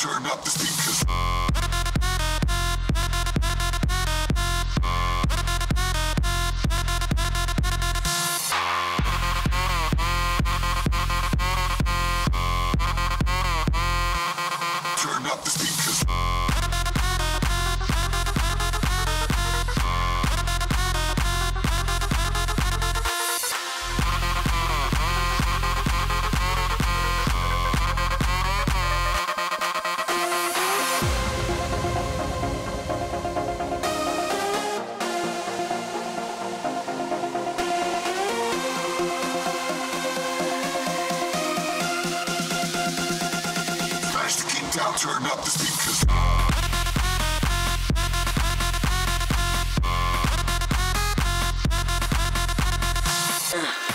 turn up the speakers. Turn up the speakers. down, turn up the speakers. Uh.